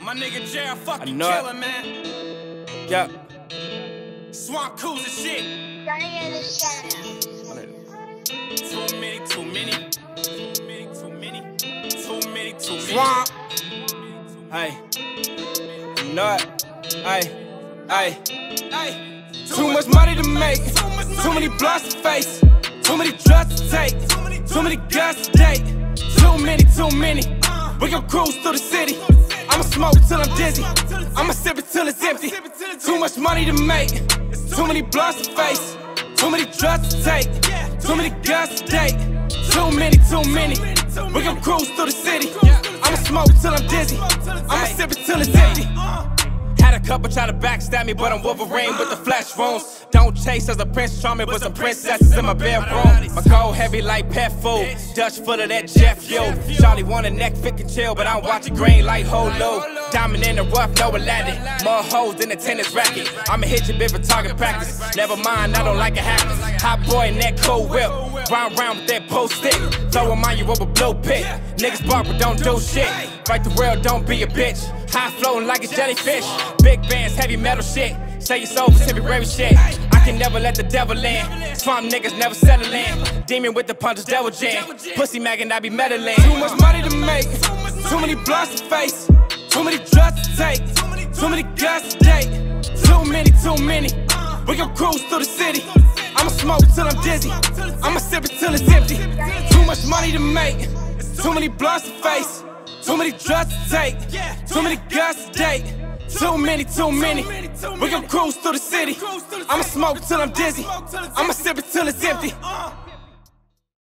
My nigga Jared fucking killer, man. Yeah. Swamp cools and shit. Johnny in the shadows. Too many, too many. Too many, too many. Too many, too many. Swamp. Hey. You know it. Hey. Hey. Hey. Too much money to make. Too many blocks to face. Too many drugs to take. Too many guns to date. Too many, too many. We gon' cruise through the city. I'ma smoke till I'm dizzy. I'ma sip it till it's empty. Too much money to make. Too many blunts to face. Too many drugs to take. Too many guns to date. Too many, too many. We gon' cruise through the city. I'ma smoke till I'm dizzy. I'ma sip it till it's empty. A couple try to backstab me, but I'm Wolverine with the flesh wounds. Don't chase as a prince charming, but some princesses in my bedroom. My gold heavy like pet food, Dutch full of that Jeff yo. Charlie want a Netflix and chill, but I'm watching green like Hulu. Diamond in the rough, no Aladdin. More hoes than a tennis racket. I'ma hit your bit for target practice. Never mind, I don't like a hack. Hot boy in that cold whip. Round round with that post stick. Throw a mind you rubber blow pit. Niggas bark but don't do shit. Fight the world, don't be a bitch. High floating like a jellyfish. Big bands, heavy metal shit. Say your soul for temporary shit. I can never let the devil in. Swamp niggas never settle in. Demon with the punches, devil jam. Pussy magging, I be meddling. Too much money to make. Too many blunts to face. Too many drugs to take. Too many guns to date. Too many, too many. We gon' cruise through the city. I'ma smoke till I'm dizzy. I'ma sip it till it's empty. Too much money to make. Too many blunts to face. Too many drugs to take. Too many guns to date. Too many, too many. We gon' cruise through the city. I'ma smoke till I'm dizzy. I'ma sip it till it's empty.